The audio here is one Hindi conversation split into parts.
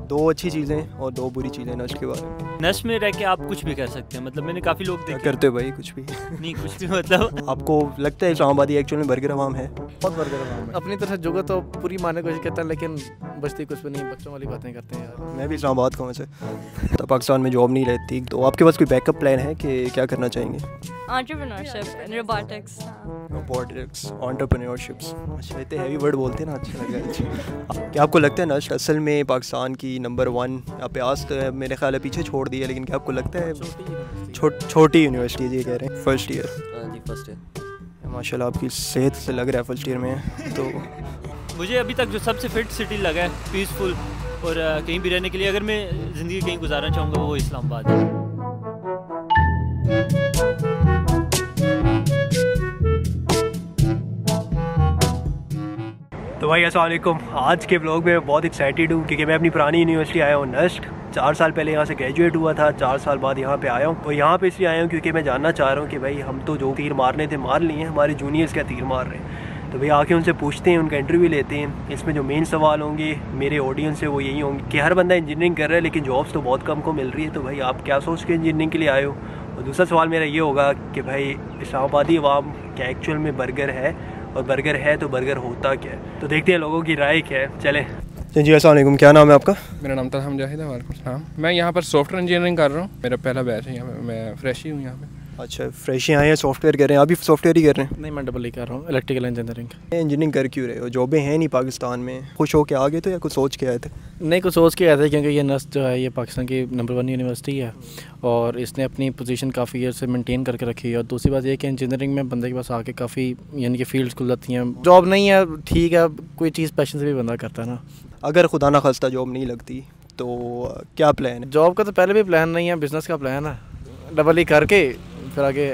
दो अच्छी चीज़ें और दो बुरी चीज़ें नश के बारे में। नश में रह के आप कुछ भी कर सकते हैं। मतलब मैंने काफ़ी लोग देखे। करते भाई कुछ भी। नहीं कुछ भी मतलब। आपको लगता है इस्लामाबादी एक्चुअल में बर्गर आवाम है? बहुत बर्गर है। अपनी तरफ़ से जुगो तो पूरी मारने की कोशिश करता है लेकिन बचती कुछ भी नहीं बच्चों वाली बातें करते हैं यार। मैं भी इस्लामाबाद का हूँ वैसे। तो पाकिस्तान में जॉब नहीं रहती। तो आपके पास कोई बैकअप प्लान है कि क्या करना चाहेंगे? रोबोटिक्स अच्छा इतने हैवी वर्ड बोलते हैं ना अच्छा लगा अच्छा क्या आपको लगता है नश असल में पाकिस्तान की नंबर वन प्यास तो मेरे ख्याल है पीछे छोड़ दी है लेकिन क्या आपको लगता है? छोट छोटी यूनिवर्सिटी जी कह रहे हैं फ़र्स्ट ईयर जी फ़र्स्ट है माशाल्लाह आपकी सेहत से लग रहा है फ़र्स्ट ईयर में तो मुझे अभी तक जो सबसे फिट सिटी लगा है पीसफुल और कहीं भी रहने के लिए अगर मैं ज़िंदगी कहीं गुजारना चाहूँगा वो इस्लामाबाद। है तो भाई वालेकुम। आज के ब्लॉग में बहुत एक्साइटेड हूँ क्योंकि मैं अपनी पुरानी यूनिवर्सिटी आया हूँ नस्ट चार साल पहले यहाँ से ग्रेजुएट हुआ था, चार साल बाद यहाँ पे आया हूँ। और यहाँ पे इसलिए आया हूँ क्योंकि मैं जानना चाह रहा हूँ कि भाई, हम तो जो तीर मारने थे, मार लिए हैं, हमारे जूनियर्स क्या तीर मार रहे हैं? तो भाई, आके उनसे पूछते हैं, उनका इंटरव्यू लेते हैं। इसमें जो मेन सवाल होंगे, मेरे ऑडियंस से वो यही होंगे कि हर बंदा इंजीनियरिंग कर रहा है, लेकिन जॉब्स तो बहुत कम को मिल रही है। तो भाई, आप क्या सोच के इंजीनियरिंग के लिए आए हो? और दूसरा सवाल मेरा ये होगा कि भाई, इस्लामाबादी अवाम क्या एक्चुअल में बर्गर है? और बर्गर है तो बर्गर होता क्या है? तो देखते हैं लोगों की राय क्या है। चले। जी असल क्या नाम है आपका? मेरा नाम तलहम जाहिद है वालेकुम मैं यहाँ पर सॉफ्टवेयर इंजीनियरिंग कर रहा हूँ। मेरा पहला बैच है यहाँ पे। मैं फ्रेश ही हूँ यहाँ पे। अच्छा फ्रेश ही आए हैं सॉफ्टवेयर कर रहे हैं। अभी सॉफ्टवेयर ही कर रहे हैं? नहीं मैं डबल ही कर रहा हूँ इलेक्ट्रिकल इंजीनियरिंग इंजीनियरिंग कर क्यों रहे हो? जॉबें हैं नहीं पाकिस्तान में। खुश हो के आ गए तो या कुछ सोच के आए थे? नहीं कुछ सोच के आए थे क्योंकि ये नस्ट जो है ये पाकिस्तान की नंबर वन यूनिवर्सिटी है। और इसने अपनी पोजीशन काफ़ी ईयर से मेंटेन करके रखी है। और दूसरी बात ये कि इंजीनियरिंग में बंदे के पास आके काफ़ी यानी कि फील्ड्स खुल जाती हैं। जॉब नहीं है ठीक है कोई चीज़ पैशन से भी बंदा करता है ना। अगर खुदा ना खास्ता जॉब नहीं लगती तो क्या प्लान है? जॉब का तो पहले भी प्लान नहीं है बिज़नेस का प्लान है। डबल ही करके फिर आगे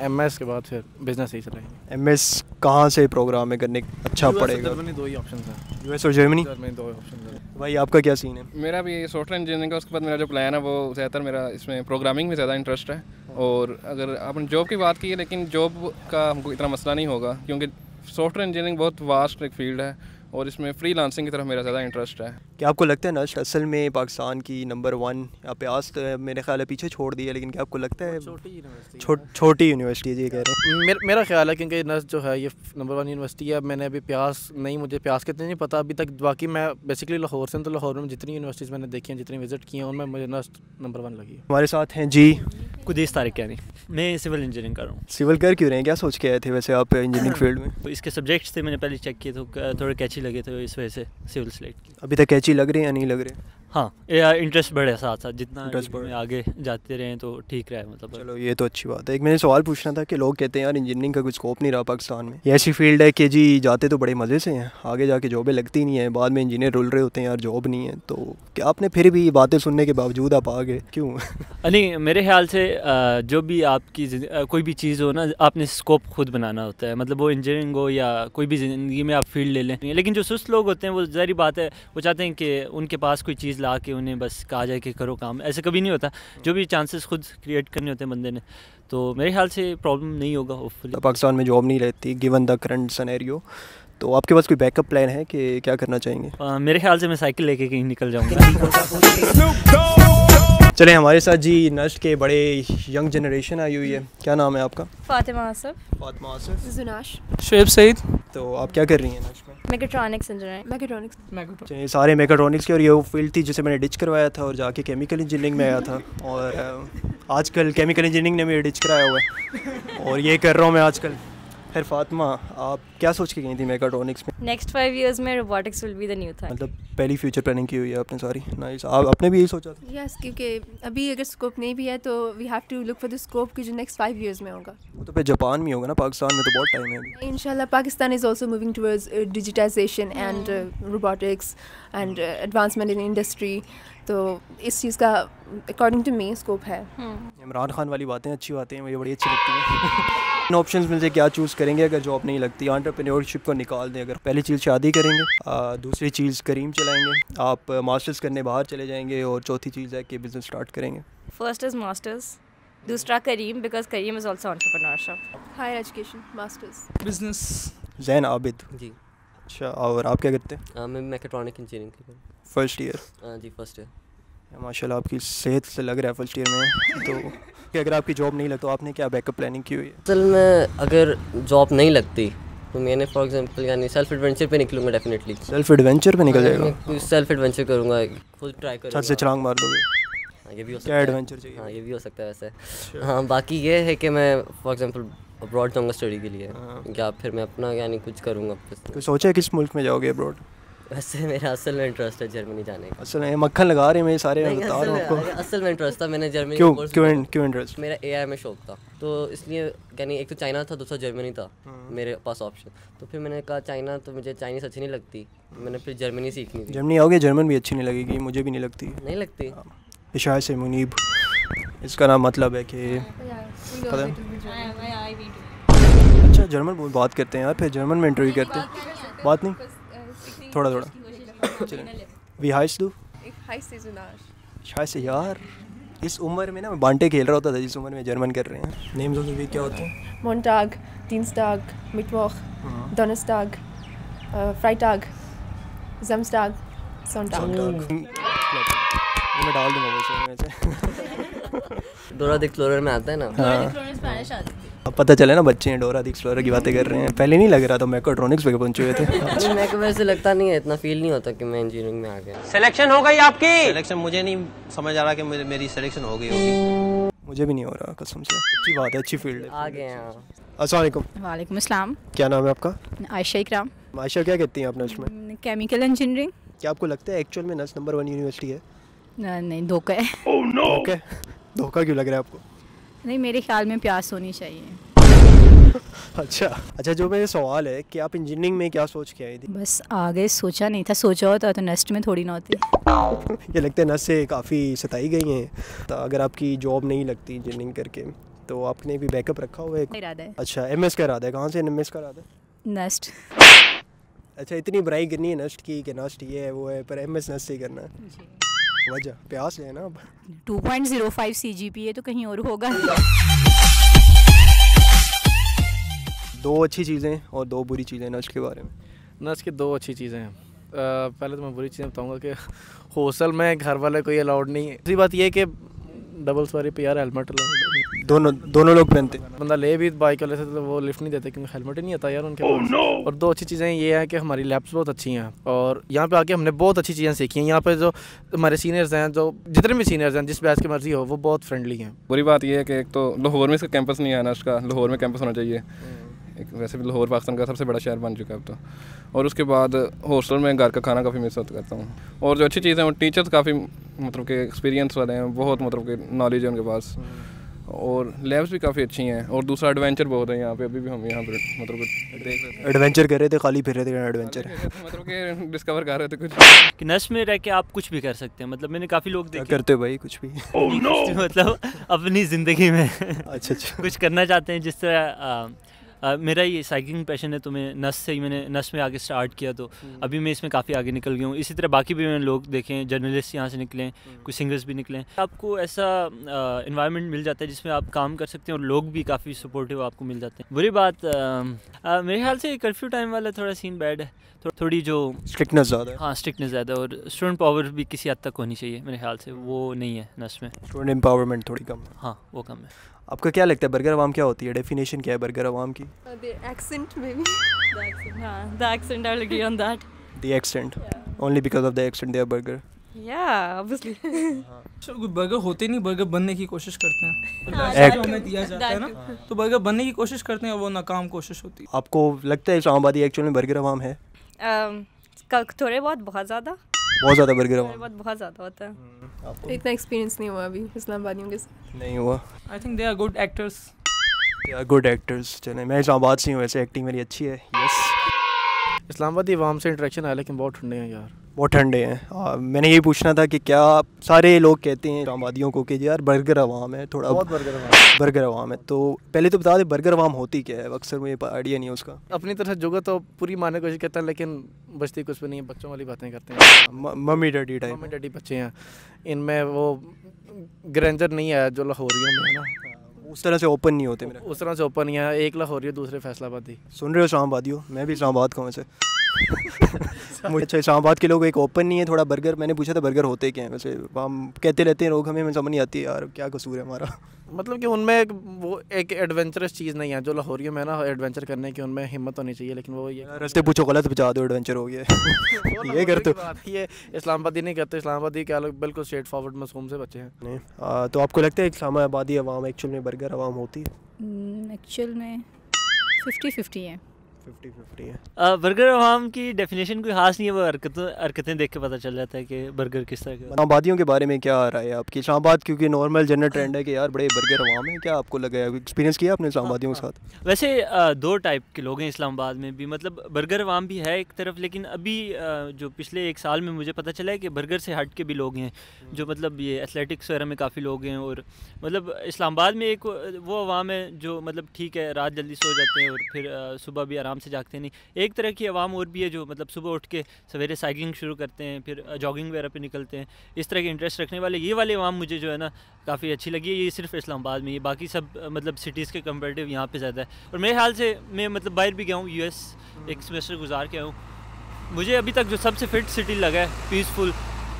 एम के बाद फिर बिज़नेस ही। चलाएँगे एम एस कहाँ से प्रोग्राम में करने अच्छा पड़ेगा? जर्मनी दो ही ऑप्शन है। यूएस और जर्मनी जर्मनी दो ऑप्शन है। भाई आपका क्या सीन है? मेरा भी सॉफ्टवेयर इंजीनियरिंग का उसके बाद मेरा जो प्लान है वो ज़्यादातर मेरा इसमें प्रोग्रामिंग में ज़्यादा इंटरेस्ट है। और अगर आपने जॉब की बात की है लेकिन जॉब का हमको इतना मसला नहीं होगा क्योंकि सॉफ्टवेयर इंजीनियरिंग बहुत वास्ट एक फ़ील्ड है। और इसमें फ्री लांसिंग की तरफ़ मेरा ज़्यादा इंटरेस्ट है। क्या आपको लगता है नस्ट असल में पाकिस्तान की नंबर वन या प्यास तो मेरे ख्याल है पीछे छोड़ दी है लेकिन क्या आपको लगता है? छोट छोटी यूनिवर्सिटी है जी कह रहे हैं। मेर, मेरा ख्याल है क्योंकि नस जो है ये नंबर वन यूनिवर्सिटी है मैंने अभी प्यास नहीं मुझे प्यास के नहीं पता अभी तक बाकी मैं बेसिकली लाहौर से तो लाहौर में जितनी यूनिवर्सिटीज़ मैंने देखी हैं जितनी विज़िट की हैं उनमें मुझे नस नंबर वन लगी हमारे साथ हैं जी। कुदेश तारिक यानी मैं सिविल इंजीनियरिंग कर रहा हूँ। सिविल कर क्यों रहे हैं? क्या सोच के आए थे वैसे आप इंजीनियरिंग फ़ील्ड में? तो इसके सब्जेक्ट्स थे मैंने पहले चेक किए तो थोड़े कैची लगे थे इस वजह से सिविल सिलेक्ट की अभी तक कैची लग रही है या नहीं लग रहे? हाँ यार इंटरेस्ट बढ़े साथ साथ जितना इंटरेस्ट बढ़े। आगे जाते रहे तो ठीक रहे मतलब चलो ये तो अच्छी बात है। एक मैंने सवाल पूछना था कि लोग कहते हैं यार इंजीनियरिंग का कुछ स्कोप नहीं रहा पाकिस्तान में। ये ऐसी फ़ील्ड है कि जी जाते तो बड़े मज़े से हैं आगे जाके जॉबें लगती नहीं है बाद में इंजीनियर रुल रहे होते हैं यार जॉब नहीं है। तो क्या आपने फिर भी बातें सुनने के बावजूद आप आ गए? क्यों? अ, नहीं मेरे ख्याल से जो भी आपकी कोई भी चीज़ हो ना आपने स्कोप खुद बनाना होता है। मतलब वो इंजीनियरिंग हो या कोई भी ज़िंदगी में आप फ़ील्ड ले लें। लेकिन जो सुस्त लोग होते हैं वो ज़ाहिर बात है वो चाहते हैं कि उनके पास कोई चीज़ ला के उन्हें बस कहा जाए कि करो काम। ऐसे कभी नहीं होता। जो भी चांसेस खुद क्रिएट करने होते हैं बंदे ने तो मेरे ख्याल से प्रॉब्लम नहीं होगा होपफुली तो पाकिस्तान में जॉब नहीं रहती गिवन द करंट सनेरियो तो आपके पास कोई बैकअप प्लान है कि क्या करना चाहेंगे? आ, मेरे ख्याल से मैं साइकिल लेके कहीं निकल जाऊँगा। चले हमारे साथ जी नस्ट के बड़े यंग जनरेशन आई हुई है। क्या नाम है आपका? फातिमा asif फातमा आसिफ। जुनाश। शुएब सईद। तो आप क्या कर रही हैं नस्ट में? Mechatronics engineering मैकेट्रॉनिक्स ये सारे मेकाट्रॉनिक्स के और ये वो फ़ील्ड थी जिसे मैंने डिच करवाया था और जाके केमिकल इंजीनियरिंग में आया था। और आजकल केमिकल इंजीनियरिंग ने मेरे डिच कराया हुआ है। और ये कर रहा हूँ मैं आजकल। खैर फातिमा आप क्या सोच के गई थी मेकाट्रॉनिक्स में? Next five years में robotics will be the new thing. मतलब पहली फ्यूचर प्लानिंग की हुई है आपने सारी। नाइस आप आपने भी यही सोचा था? यस yes, क्योंकि अभी अगर स्कोप नहीं भी है तो we have to look for the scope कि जो नेक्स्ट फाइव इयर्स में होगा। वो तो फिर जापान में होगा ना पाकिस्तान में तो बहुत टाइम है इंशाल्लाह Pakistan is also moving towards digitisation and robotics and advancement in industry तो इस चीज़ का अकॉर्डिंग टू मी स्कोप है। इमरान खान वाली बातें अच्छी बातें हैं मुझे बड़ी अच्छी लगती हैं। इन ऑप्शंस में से क्या चूज़ करेंगे? अगर जॉब नहीं लगती एंटरप्रेन्योरशिप को निकाल दें। अगर पहली चीज़ शादी करेंगे आ, दूसरी चीज़ करीम चलाएँगे। आप मास्टर्स करने बाहर चले जाएँगे और चौथी चीज़ है कि बिज़नेस स्टार्ट करेंगे। फ़र्स्ट इज़ मास्टर्स दूसरा Karim because Karim is also entrepreneurship. Higher education masters business Zain Abid ji. अच्छा और आप क्या करते हैं? हाँ, मैं मैकेट्रॉनिक इंजीनियरिंग की फ़र्स्ट ईयर हाँ जी फ़र्स्ट ईयर माशाल्लाह आपकी सेहत से लग रहा है फ़र्स्ट ईयर में। तो कि अगर आपकी जॉब नहीं लगी तो आपने क्या बैकअप प्लानिंग की हुई है? असल में अगर जॉब नहीं लगती तो मैंने फॉर एग्जांपल यानी सेल्फ एडवेंचर पे निकलूँगा डेफिनेटली सेल्फ एडवेंचर पे निकल जाएगा? सेल्फ एडवेंचर करूँगा खुद ट्राई करूँगा छत से छलांग मार दोगे? हाँ ये भी हो सकता है। एडवेंचर चाहिए? हाँ ये भी हो सकता है वैसे। हाँ बाकी ये है कि मैं फॉर एग्जांपल अब्रॉड जाऊँगा स्टडी के लिए। हाँ। या फिर मैं अपना यानी कुछ करूँगा सोचा है किस मुल्क में जाओगे अब्रॉड वैसे मेरा असल में इंटरेस्ट है जर्मनी जाने का। असल में मक्खन लगा रहे हैं मैं सारे बता रहा हूँ आपको। असल में इंटरेस्ट था मैंने जर्मनी क्यों? क्यों क्यों इंटरेस्ट मेरा एआई में शौक था। तो इसलिए यानी एक तो चाइना था दूसरा जर्मनी था हाँ। मेरे पास ऑप्शन तो फिर मैंने कहा चाइना तो मुझे चाइनीस अच्छी नहीं लगती। मैंने फिर जर्मनी सीखनी थी। जर्मनी आओगे जर्मन भी अच्छी नहीं लगेगी मुझे भी नहीं लगती। नहीं लगती। इशार से मुनीब। इसका नाम मतलब है कि पता अच्छा जर्मन बोल बात करते हैं यार फिर जर्मन में इंटरव्यू करते हैं। बात नहीं? थोड़ा थोड़ा। चलें। वी हाइस दू शायद से यार इस उम्र में ना मैं बांटे खेल रहा होता था जिस उम्र में जर्मन कर रहे हैं। नेम्स ऑफ़ द वीक क्या होते हैं? Dienstag, Mittwoch, Donnerstag, äh, Freitag, Samstag, Sonntag. मैं डाल दूँगा वैसे वैसे। डोरा एक्सप्लोरर में आता है ना? हाँ। अब पता चले ना बच्चे हैं डोरा एक्सप्लोरर की बातें कर रहे हैं। पहले नहीं लग रहा था मैकोट्रॉनिक्स पे पहुँचे हुए थे। मेरे को वैसे लगता नहीं है इतना फील नहीं होता कि मैं इंजीनियरिंग में आ गया। सिलेक्शन हो गई आपकी! सिलेक्शन मुझे नहीं समझ आ रहा कि मुझे मेरी सिलेक्शन हो गई होगी। मुझे भी नहीं हो रहा कसम से। अच्छी बात है अच्छी फ़ील्ड है। आ गए हाँ अस्सलाम वालेकुम। अस्सलाम। क्या नाम है आपका? आयशा इकराम। आयशा क्या कहती हैं आप नर्स में? Chemical engineering. क्या आपको लगता है एक्चुअल में नर्स नंबर वन यूनिवर्सिटी है? नहीं धोखा है। ओके धोखा? क्यों लग रहा है आपको? नहीं मेरे ख्याल में प्यास होनी चाहिए। अच्छा अच्छा जो मेरा सवाल है कि आप इंजीनियरिंग में क्या सोच के आई थी? बस आगे सोचा नहीं था सोचा होता तो नेक्स्ट में थोड़ी ना होती। ये लगता है नस्ट से काफ़ी सताई गई हैं। तो अगर आपकी जॉब नहीं लगती इंजीनियरिंग करके तो आपने भी बैकअप रखा हुआ है इरादा है। अच्छा एम एस का इरादा है। कहाँ से एम एस का इरादा है? अच्छा इतनी बुराई करनी है नस्ट की कि नस्ट ये है वो है पर एम एस नस्ट ही करना है। वजह प्यास है ना अब। 2.05 सीजीपीए तो कहीं और होगा। दो अच्छी चीज़ें और दो बुरी चीज़ें नर्स के बारे में। नर्स की दो अच्छी चीज़ें हैं। पहले तो मैं बुरी चीज़ें बताऊँगा कि हॉस्टल में घर वाले कोई अलाउड नहीं है। दूसरी बात यह है कि डबल सवारी पे यार हेलमेट दोनों दोनों लोग पहनते। हैं बंदा ले भी बाइक वाले से तो वो लिफ्ट नहीं देते क्योंकि हेलमेट ही नहीं आता यार उनके पास। और दो अच्छी चीज़ें ये हैं कि हमारी लैब्स बहुत अच्छी हैं। और यहाँ पे आके हमने बहुत अच्छी चीज़ें सीखी हैं। यहाँ पे जो हमारे सीनियर्स हैं जो जितने भी सीनियर्स हैं जिस बैच की मर्ज़ी हो वो बहुत फ्रेंडली हैं। बुरी बात यह है कि एक तो लाहौर में इसका कैंपस नहीं आना नर्स का लाहौर में कैंपस होना चाहिए। एक वैसे भी लाहौर पाकिस्तान का सबसे बड़ा शहर बन चुका है अब तो। और उसके बाद हॉस्टल में घर का खाना काफ़ी मिस करता हूँ। और जो अच्छी चीज़ें हैं वो टीचर्स काफ़ी मतलब के एक्सपीरियंस वाले हैं बहुत मतलब के नॉलेज है उनके पास। और लैब्स भी काफ़ी अच्छी हैं और दूसरा एडवेंचर बहुत है यहाँ पे अभी भी हम यहाँ पर मतलब देख एडवेंचर कर रहे थे खाली फिर रहे थे एडवेंचर मतलब कि डिस्कवर कर रहे थे कुछ। कि नर्स में रह के आप कुछ भी कर सकते हैं मतलब मैंने काफ़ी लोग देखे। करते हो भाई कुछ भी। कुछ मतलब अपनी ज़िंदगी में अच्छा अच्छा। कुछ करना चाहते हैं जिस तरह मेरा ये साइकिलिंग पैशन है तो मैं नस से ही मैंने नस में आगे स्टार्ट किया तो अभी मैं इसमें काफ़ी आगे निकल गया हूँ। इसी तरह बाकी भी मैंने लोग देखे हैं जर्नलिस्ट यहाँ से निकले कुछ सिंगर्स भी निकले। आपको ऐसा इन्वायरमेंट मिल जाता है जिसमें आप काम कर सकते हैं और लोग भी काफ़ी सपोर्टिव आपको मिल जाते हैं। बुरी बात मेरे ख्याल से कर्फ्यू टाइम वाला थोड़ा सीन बैड है। थोड़ी जो स्ट्रिक्टनेस ज़्यादा है। हाँ स्ट्रिक्टनेस ज़्यादा है और स्टूडेंट पावर भी किसी हद तक होनी चाहिए मेरे ख्याल से वो नहीं है नस में। स्टूडेंट एम्पावरमेंट थोड़ी कम है। हाँ वो कम है। आपका क्या लगता है बर्गर अवाम क्या होती है? डेफिनेशन क्या है बर्गर अवाम की? Their accent, maybe. The accent, I'll agree on that. The extent only because of the extent they are burger Yeah, obviously. चलो बर्गर होते नहीं बर्गर बनने की कोशिश करते हैं। हाँ, हमें दिया जाता है ना तो बर्गर बनने की कोशिश करते हैं वो नाकाम कोशिश होती है। आपको लगता है इस्लामाबादी एक्चुअल में बर्गर अवाम है? Um, थोड़े बहुत बहुत ज़्यादा। बहुत ज़्यादा बर्गर बहुत बहुत ज़्यादा होता है। आपको इतना एक्सपीरियंस नहीं हुआ अभी इस्लामाबादियों के साथ। नहीं हुआ। I think they are good actors they are good actors चले। मैं इस्लामाबाद से हूँ वैसे एक्टिंग मेरी अच्छी है। यस इस्लामाबादी वाम से इंटरेक्शन आया लेकिन बहुत ठंडे हैं यार। बहुत ठंडे हैं। आ, मैंने यही पूछना था कि क्या सारे लोग कहते हैं इस्लामाबादियों को कि यार बर्गर अवाम है थोड़ा बहुत बर्गर अवाम बर्गर अवाम है। तो पहले तो बता दें बर्गर अवाम होती क्या है? अक्सर मुझे आइडिया नहीं है उसका। अपनी तरह जुगा तो पूरी मारने की कोशिश करता है लेकिन बचती कुछ भी नहीं है बच्चों वाली बातें करते हैं। Mummy daddy type. Mummy daddy बच्चे हैं। इनमें वो ग्रेंजर नहीं आया जो लाहौरियों में है ना। उस तरह से ओपन नहीं होते मेरे। उस तरह से ओपन नहीं है एक लाहौरी है दूसरे फैसलाबादी। सुन रहे हो इस्लामाबादियों? मैं भी इस्लामाबाद का हूँ अच्छा इस्लामाबाद के लोग एक ओपन नहीं है थोड़ा बर्गर मैंने पूछा था बर्गर होते क्या हैं? वैसे हम कहते रहते हैं लोग हमें समझ नहीं आती यार क्या कसूर है हमारा? मतलब कि उनमें एक वो एक एडवेंचरस चीज़ नहीं है जो लाहौरियों में ना एडवेंचर करने की उनमें हिम्मत होनी चाहिए लेकिन वो ये रस्ते पूछो गलत बचा दो एडवेंचर हो गया। ये करते हो ये इस्लामाबादी नहीं करते इस्लामाबादी क्या लोग बिल्कुल स्ट्रेट फॉरवर्ड मसूम से बच्चे हैं। नहीं आ, तो आपको लगता है इस्लामाबादी अवाम एक्चुअल में बर्गर आवाम होती है? एक्चुअल में फिफ्टी फिफ्टी है। फिफ्टी फिफ्टी है। बर्गर अवाम की डेफिनेशन कोई खास नहीं है वो हरकतें हरकतें देख के पता चल जाता है कि बर्गर किस तरह के। होते के बारे में क्या आ रहा है आपकी? इस्लामाबाद क्योंकि नॉर्मल जनरल ट्रेंड है कि यार बड़े बर्गर अवाम है क्या आपको लगा है? एक्सपीरियंस किया आपने इस्लामाबादियों के साथ? वैसे दो टाइप के लोग हैं इस्लामाबाद में भी मतलब बर्गर अवाम भी है एक तरफ़ लेकिन अभी जो पिछले एक साल में मुझे पता चला है कि बर्गर से हट के भी लोग हैं जो मतलब ये एथलेटिक्स वगैरह में काफ़ी लोग हैं और मतलब इस्लामाबाद में एक वो अवाम है जो मतलब ठीक है रात जल्दी सो जाते हैं और फिर सुबह भी आराम से जागते नहीं। एक तरह की आवाम और भी है जो मतलब सुबह उठ के सवेरे साइकिलिंग शुरू करते हैं, फिर जॉगिंग वगैरह पे निकलते हैं। इस तरह के इंटरेस्ट रखने वाले ये वाले अवाम मुझे जो है ना काफ़ी अच्छी लगी है। ये सिर्फ़ इस्लामाबाद में ये बाकी सब मतलब सिटीज़ के कंपेरेटिव यहाँ पर ज़्यादा है। और मेरे ख्याल से मैं मतलब बाहर भी गया हूँ यू एक सेमेस्टर गुजार के आया हूँ। मुझे अभी तक जो सबसे फिट सिटी लगा है पीसफुल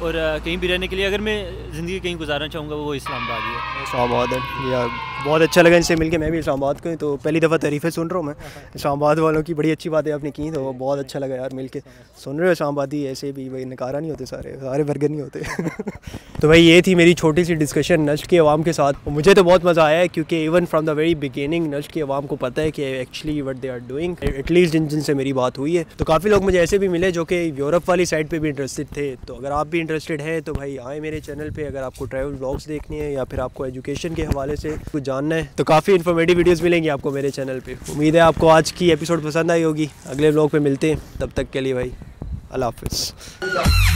और कहीं भी रहने के लिए अगर मैं ज़िंदगी कहीं गुजारना चाहूँगा, वो इस्लामाबाद ही है। इस्लामाबाद है। या बहुत अच्छा लगा इनसे मिलके, मैं भी इस्लामाबाद का तो पहली दफ़ा तारीफ़ें सुन रहा हूँ मैं। इस्लामाबाद वालों की बड़ी अच्छी बातें आपने की तो बहुत अच्छा लगा यार मिलके। सुन रहे हो इस्लामाबादी? ऐसे भी भाई, नकारा नहीं होते सारे सारे बर्गर नहीं होते। तो भाई, ये थी मेरी छोटी सी डिस्कशन नस्ट के अवाम के साथ। मुझे तो बहुत मज़ा आया है, क्योंकि even from the very beginning Nernst के अवाम को पता है कि actually what they are doing at least जिन जिनसे मेरी बात हुई है। तो काफ़ी लोग मुझे ऐसे भी मिले, जो कि यूरोप वाली साइड पर भी इंटरेस्टेड थे। तो अगर आप भी इंटरेस्टेड हैं तो भाई आए मेरे चैनल पे अगर आपको ट्रैवल ब्लॉग्स देखने हैं या फिर आपको एजुकेशन के हवाले से कुछ जानना है तो काफ़ी इन्फॉर्मेटिव वीडियोज़ मिलेंगी आपको मेरे चैनल पर उम्मीद है आपको आज की एपिसोड पसंद आई होगी। अगले ब्लॉग पर मिलते हैं। तब तक के लिए भाई, अल्लाह हाफिज़।